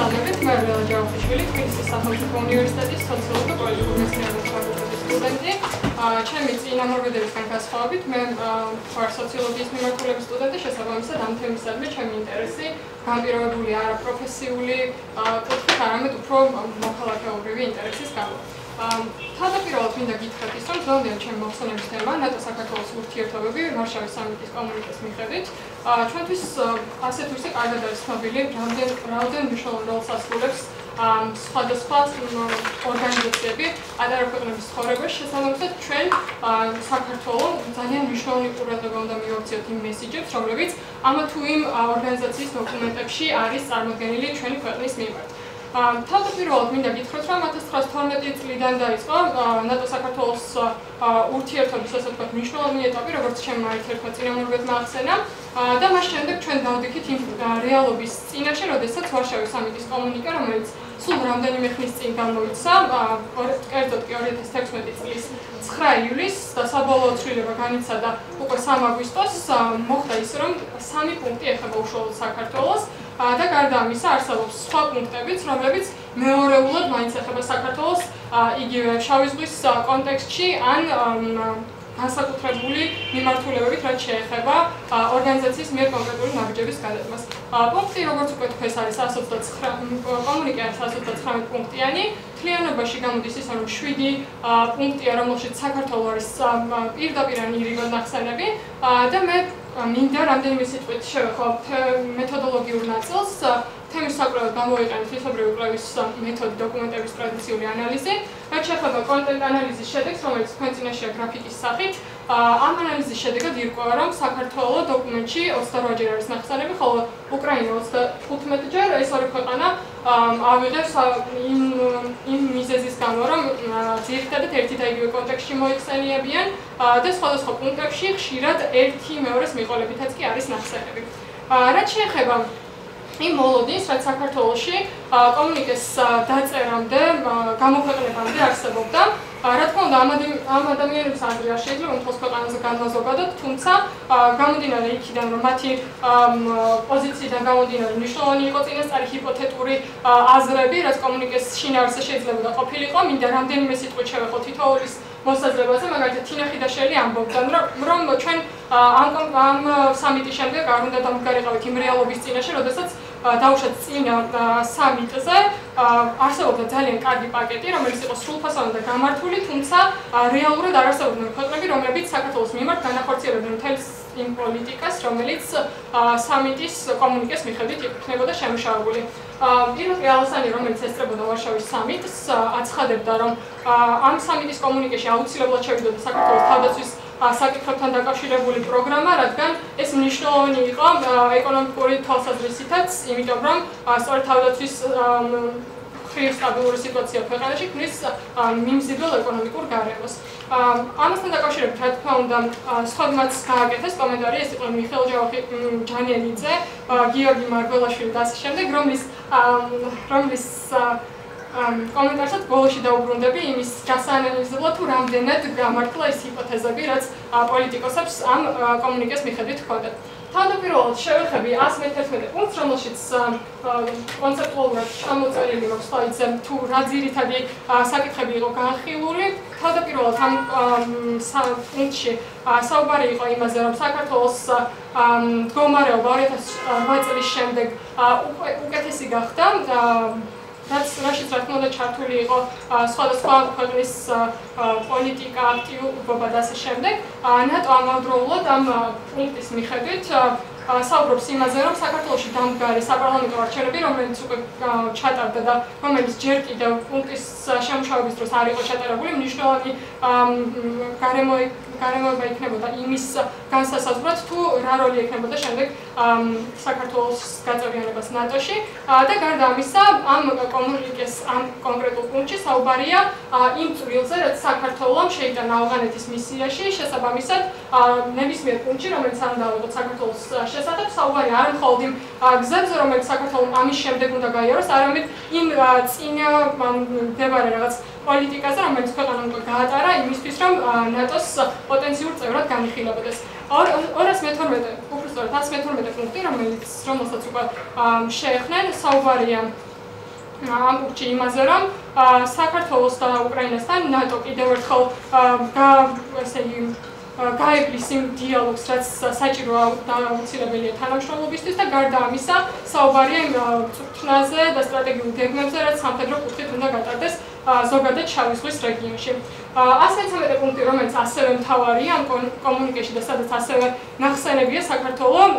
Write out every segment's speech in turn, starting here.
მოგესალმებით, მე ლელა ჯავახიშვილი, თბილისის სახელმწიფო უნივერსიტეტის სოციოლოგია და პოლიტიკური მეცნიერებების ფაკულტეტის სტუდენტი. ჩემი წინამორბედებისგან განსხვავებით, მე ვარ სოციოლოგიის მიმართულების სტუდენტი, შესაბამისად ამ თემისადმი ჩემი ინტერესი განპირობებული არა პროფესიული კუთხით, არამედ უფრო მოქალაქეობრივი ინტერესის გამო. თავდაპირველად მინდა გითხრათ ის, რომ ზოგადად ჩემი მოხსენების თემა ნატო საქართველოს ურთიერთობები ვარშავის სამიტის კომუნიკაციის მიხედვით, ჩვენთვის ასე თუ ისე კარგად არის ცნობილი, რამდენ რამდენ მნიშვნელოვან როლს ასრულებს სხვადასხვა ორგანიზაციები ადარ ქვეყნების ცხოვრებაში შესაბამისად ჩვენ საქართველოს ძალიან მნიშვნელოვანი ყურადღება უნდა მივაქციოთ იმ მესიჯებს, რომლებიც ამა თუ იმ ორგანიზაციის დოკუმენტებში არის წარმოდგენილი ჩვენი ქვეყნის მიმართ. თავდაპირველად მინდა გითხრათ, რომ 1912 წლიდან დაიწყო ნატო საქართველოს ურთიერთობის ასე ვთქვათ მნიშვნელოვანი ეტაპი, როგორც ჩემმა ერთ-ერთმა წინამორბედმა ახსენა და მას შემდეგ ჩვენ დავდიქით იმ რეალობის წინაშე, როდესაც ვარშავის სამიტის კომუნიკა, რომელიც სულ რამდენიმე ხნის წინ გამოიცა, კერძოდ კი 2016 წლის 9 ივლისს და საბოლოო ცვლილება განიცადა უკვე 3 აგვისტოს, მოხდა ის, რომ სამი პუნქტი ეხება უშუალოდ საქართველოს და გარდა ამისა არსებობს სხვა პუნქტებიც, რომლებიც მეორეულად მაინც ეხება საქართველოს იგივე შავი ზღვის კონტექსტში ან განსაკუთრებული მიმართულებებით, რაც შეეხება ორგანიზაციის მიერ კონკრეტული ნაბიჯების გადადგმას. პუნქტი, როგორც უკვე თქვეს, არის 129 კომუნიკაცია 129 პუნქტიანი. თლიანობაში გამოდის ისე, რომ 7 პუნქტია, რომელშიც საქართველოს არის პირდაპირ ან ირიბად ნახსენები და მე მინდა რამდენიმე სიტყვით შევეხო მეთოდოლოგიურ ნაწილს თემის საკრავად გამოიყენეთ თვისობრივი კვლევის მეთოდი დოკუმენტების ტრადიციული ანალიზი რაც შეეხება კონტენტ ანალიზის შედეგს რომელიც თქვენ წინაშეა გრაფიკის სახით ამ ანალიზის შედეგად ირკვევა რომ საქართველოს დოკუმენტში 28 ჯერ არის ნახსენები ხოლო უკრაინა 35 ჯერ ეს ორი ქვეყანა ავიღებს იმ იმ მიზეზის გამო რომ ძირითადად ერთი და იგივე კონტექსტში მოიხსენიებიან და სხვადასხვა პუნქტებში ხშირად ერთი მეორეს მიყოლებითაც კი არის ნახსენები. რაც შეეხება იმ მოლოდინს, რაც საქართველოში კომუნიკეს დაწერამდე, გამოქვეყნებამდე არსებობდა, რა თქმა უნდა, ამ ადამიანების აზრი არ შეიძლება მთელ ქვეყანაზე განმაზოგადოთ, თუმცა გამომდინარე იქიდან, რომ მათი პოზიციიდან გამომდინარე მნიშვნელოვანი იყო წინასწარი ჰიპოთეტური აზრები, რაც კომუნიკეს შინაარსზე შეიძლება და ყოფილიყო, მინდა რამდენიმე სიტყვით შევეხო თითოეულის მოსაზრებაზე, მაგალითად თინახი და შელი ამბობდნენ, რომ ჩვენ ამ ამ სამიტის შემდეგ არ უნდა დამგარიყავით იმ რეალობის წინაშე, როდესაც დაუშვათ წინა სამიტზე არსებობდა ძალიან კარგი პაკეტი, რომელიც იყო სრულფასოვანი და გამართული, თუმცა რეალურად არ არსებობდნენ ქვეყნები, რომლებიც საქართველოს მიმართ განახორციელებდნენ მთელს იმ პოლიტიკას, რომელიც სამიტის კომუნიკეს მიხედვით იქნებოდა შემუშავებული. პირველი ალსანი, რომელიც ესწრებოდა ვარშავის სამიტს, აცხადებდა, რომ ამ სამიტის კომუნიკეში აუცილებლად შევიდოდა საქართველოს თავდაცვის საკითხებთან დაკავშირებული პროგრამა, რადგან ეს მნიშვნელოვანი იყო ეკონომიკური თვალსაზრისითაც, იმიტომ რომ სწორედ თავდაცვის ხრივ სტაბილური სიტუაცია ქვეყანაში ქმნის მიმზიდველ ეკონომიკურ გარემოს. ამასთან დაკავშირებით, რა თქმა უნდა, სხვადმაც გააკეთეს კომენტარი, ეს იყო მიხეილ ჯანიელიძე, გიორგი მარგველაშვილი და ასე შემდეგ, რომლის რომლის კომენტარსაც ბოლოში დაუბრუნდები იმის გასაანალიზებლად თუ რამდენად გამართლა ის ჰიპოთეზები, რაც პოლიტიკოსებს ამ კომუნიკეს მიხედვით ჰქონდათ. თავდაპირველად შევეხები 111 პუნქტს, რომელშიც კონცეპტუალურად ჩამოწერილი მაქვს სლაიდზე თუ რა ძირითადი საკითხები იყო განხილული. თავდაპირველად ამ პუნქტში საუბარი იყო იმაზე, რომ საქართველოს მდგომარეობა 2008 წლის შემდეგ უკეთესი გახდა. რაც რაშიც რა თქმა უნდა ჩართული იყო სხვადასხვა ქვეყნის პოლიტიკა, აქტიურობა და ასე შემდეგ. ნატო ამავდროულად ამ პუნქტის მიხედვით საუბრობს იმაზე, რომ საქართველოს დამდგარი საპარლამენტო არჩევნები, რომელიც უკვე ჩატარდა და რომელიც ჯერ კიდევ პუნქტის შემუშავების დროს არ იყო ჩატარებული, მნიშვნელოვანი გარემო გარემოება იქნებოდა იმის განსასაზღვრად, თუ რა როლი ექნებოდა შემდეგ საქართველოს გაწევრიანებას ნატოში. და გარდა ამისა, ამ კომუნიკეს ამ კონკრეტულ პუნქტში საუბარია იმ წვილზე, რაც საქართველოს შეიტანა ავღანეთის მისიაში, შესაბამისად, ნებისმიერ პუნქტში, რომელიც არ უნდა ავიღოთ საქართველოს შესახებ საუბარი არ მხოლოდ იმ გზებზე, რომელიც საქართველოს ამის შემდეგ უნდა გაიაროს, არამედ იმ წინა მდებარე რაღაც პოლიტიკაზე, რომელიც ქვეყანამ გაატარა იმისთვის, რომ ნატოს პოტენციურ წევრად განიხილებოდეს. 212 უბრალოდ 112 პუნქტი, რომელიც რომელსაც უკვე შეეხნენ, საუბარია ამ პუნქტში იმაზე, რომ საქართველოს და უკრაინასთან ნატო კიდევ ერთხელ ესე იგი გაიგლის იმ დიალოგს, რაც საჭიროა და აუცილებელია თანამშრომლობისთვის და გარდა ამისა, საუბარია იმ წვრთნაზე და სტრატეგიულ გეგმებზე, რაც სამხედრო კუთხით უნდა გატარდეს ზოგადად შავი ზღვის რეგიონში. ასე ცამეტე პუნქტი, რომელიც ასევე მთავარია ამ კომუნიკეში და სადაც ასევე ნახსენებია საქართველოს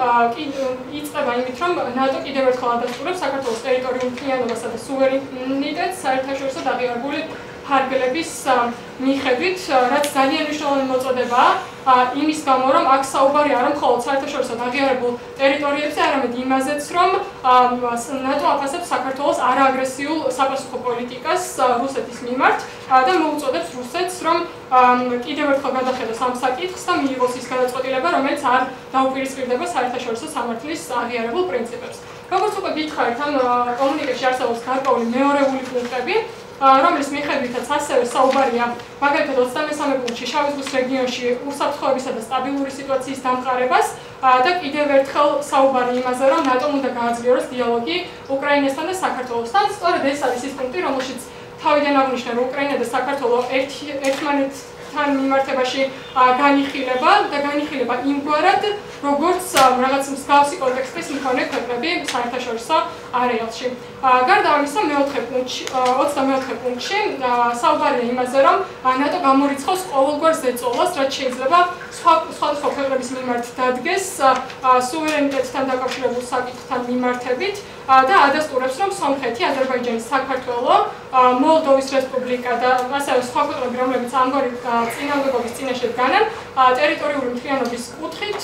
იწყება იმით, რომ ნატო კიდევ ერთხელ ადასტურებს საქართველოს ტერიტორიულ მთლიანობასა და სუვერენიტეტს საერთაშორისო დაღიარებული ფარგლების მიხედვით, რაც ძალიან მნიშვნელოვანი მოწოდებაა, იმის გამო, რომ აქ საუბარი არა მხოლოდ საერთაშორისო დაღიარებულ ტერიტორიებზე, არამედ იმაზეც, რომ ნატო აფასებს საქართველოს არააგრესიულ საპასუხო პოლიტიკას რუსეთის მიმართ და მოუწოდებს რუსეთს, რომ კიდევ ერთხელ გადახედოს ამ საკითხს და მიიღოს ის გადაწყვეტილება, რომელიც არ დაუპირისპირდება საერთაშორისო სამართლის აღიარებულ პრინციპებს. როგორც უკვე გითხარით, ამ კომუნიკაციაში არსებობს გარკვეული მეორეული პუნქტები, რომლის მიხედვითაც ასევე საუბარია მაგალითად 23 პუნქტში შავი ზღვის რეგიონში უსაფრთხოებისა და სტაბილური სიტუაციის დამყარებას და კიდევ ერთხელ საუბარი იმაზე, რომ ნატომ უნდა გააძლიეროს დიალოგი უკრაინასთან და საქართველოსთან. სწორედ ეს არის ის პუნქტი, რომელშიც თავიდან აღნიშნა, რომ უკრაინა და საქართველო ერთი ერთმანეთს თან მიმართებაში განიხილება და განიხილება იმგვარად, როგორც რაღაც მსგავსი კონტექსტის მქონე ქვეყნები საერთაშორისო არეალში. გარდა ამისა, მეოთხე პუნქტში, 24 პუნქტში საუბარია იმაზე, რომ ნატო გამორიცხავს ყოველგვარ ზეწოლას, რაც შეიძლება სხვა სხვა ქვეყნების მიმართ დადგეს სუვერენიტეტთან დაკავშირებულ საკითხთან მიმართებით და ადასტურებს, რომ სომხეთი, აზერბაიჯანი, საქართველო, მოლდოვის რესპუბლიკა და ასევე სხვა ქვეყნები, რომლებიც ამგვარი წინამორბედობის წინაშე დგანან, ტერიტორიული მთლიანობის კუთხით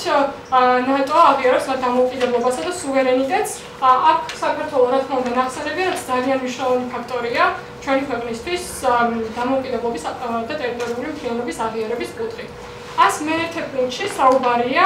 ნატო აღიარებს მათ დამოუკიდებლობასა და სუვერენიტეტს. აქ საქართველოს რა თქმა უნდა ნახსენებია, რაც ძალიან მნიშვნელოვანი ფაქტორია ჩვენი ქვეყნისთვის დამოუკიდებლობის და ტერიტორიული მთლიანობის აღიარების კუთხით. ას მეერთე პუნქტში საუბარია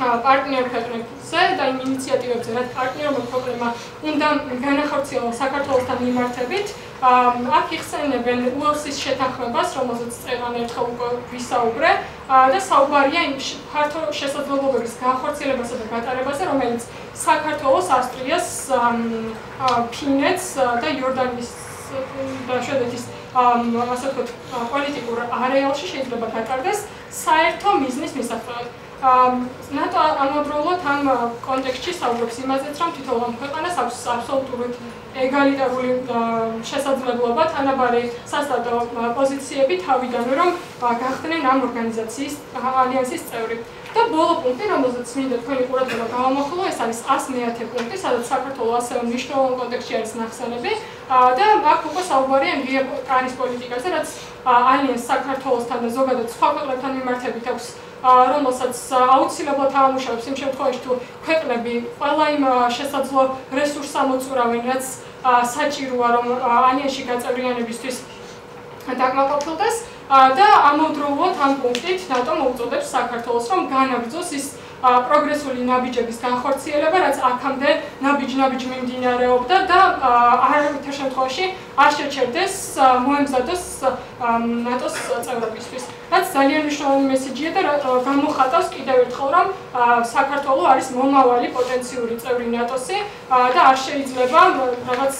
პარტნიორ ქვეყნებზე და იმ ინიციატივებზე, რაც პარტნიორ ქვეყნებმა უნდა განახორციელონ საქართველოსთან მიმართებით, აქ იხსენებენ უელსის შეთანხმებას, რომელზეც წეგან ერთხელ უკვე ვისაუბრე და საუბარია იმ ფართო შესაძლებლობების განხორციელებასა და გატარებაზე, რომელიც საქართველოს, ავსტრიას, ფინეთს და იორდანიის და შვედეთის ასე ვთქვათ პოლიტიკურ არეალში შეიძლება გატარდეს საერთო მიზნის მისაღწევად. ნატო ამავდროულად ამ კონტექსტში საუბრობს იმაზეც, რომ თითოეულ ქვეყანას აქვს აბსოლუტურად ეგალიტარული შესაძლებლობა თანაბარი სასტატო პოზიციები თავიდანვე, რომ გახდნენ ამ ორგანიზაციის ალიანსის წევრი. და ბოლო პუნქტი, რომელზეც მინდა თქვენი ყურადღება გავამახვილო, ეს არის 100-ე პუნქტი, სადაც საქართველოს ასევე მნიშვნელოვან კონტექსტში არის ნახსენები და აქ უკვე საუბარია ინგრია კანის პოლიტიკაზე, რაც ალიანს საქართველოსთან და ზოგადად სხვა ქვეყნებთან მიმართებით აქვს რომელსაც აუცილებლად ამუშავებს იმ შემთხვევაში თუ ქვეყნები ყველა იმ შესაძლო რესურსს ამოწურავენ რაც საჭიროა რომ ალიანსში გაწევრიანებისთვის დაკმაყოფილდეს და ამავდროულად ამ პუნქტით ნატო მოუწოდებს საქართველოს რომ განაგრძოს ის პროგრესული ნაბიჯების განხორციელება, რაც აქამდე ნაბიჯ-ნაბიჯ მიმდინარეობდა და არავითარ შემთხვევაში არ შეჩერდეს მოემზადოს ნატოს წევრობისთვის. რაც ძალიან მნიშვნელოვანი მესიჯია და გამოხატავს კიდევ ერთხელ, რომ საქართველოს არის მომავალი პოტენციური წევრი ნატოსი და არ შეიძლება რაღაც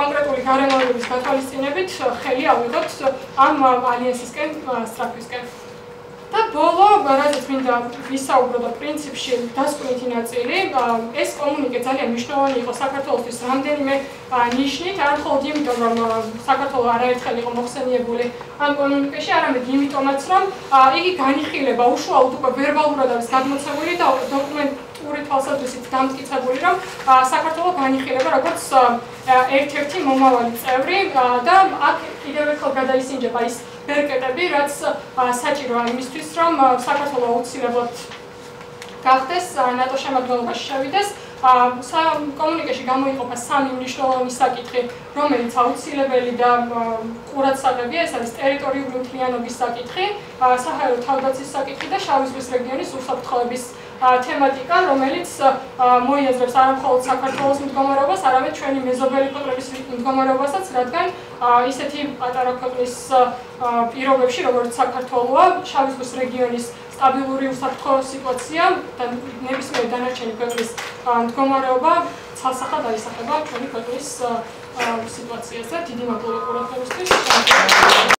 კონკრეტული გარემოებების გათვალისწინებით ხელი ავიღოთ ამ ალიანსისკენ სტრაფისკენ. და ბოლო, რადგან მინდა ვისაუბრო და პრინციპში დასკვნითი ნაწილი, ეს კომუნიკე ძალიან მნიშვნელოვანი იყო საქართველოსთვის რამდენიმე ნიშნით, არ მხოლოდ იმიტომ, რომ საქართველოს არაერთხელ იყო მოხსენიებული ამ კომუნიკეში, არამედ იმიტომაც, რომ იგი განიხილება უშუალოდ უკვე ვერბალურად არის გადმოცემული და დოკუმენტური თვალსაზრისით დამტკიცებული, რომ საქართველოს განიხილება როგორც ერთ-ერთი მომავალი წევრი და აქ კიდევ ერთხელ გადაისინჯება ის ბერკეტები, რაც საჭიროა იმისთვის, რომ საქართველოს აუცილებლად გახდეს ნატო შემადგენლობაში შევიდეს. ა კომუნიკეში გამოიყოფა სამი მნიშვნელოვანი საკითხი, რომელიც აუცილებელი და ყურადსაღებია, ეს არის ტერიტორიული მთლიანობის საკითხი, საჰაერო თავდაცვის საკითხი და შავი ზღვის რეგიონის უსაფრთხოების თემატიკა, რომელიც მოიაზრებს არა მხოლოდ საქართველოს მდგომარეობას, არამედ ჩვენი მეზობელი ქვეყნების მდგომარეობასაც, რადგან ისეთი პატარა ქვეყნის პირობებში, როგორც საქართველოა, შავი ზღვის რეგიონის სტაბილური უსაფრთხო სიტუაცია და ნებისმიერი დანარჩენი ქვეყნის მდგომარეობა ცალსახად აისახება ჩვენი ქვეყნის სიტუაციაზე. დიდი მადლობა ყურადღებისთვის.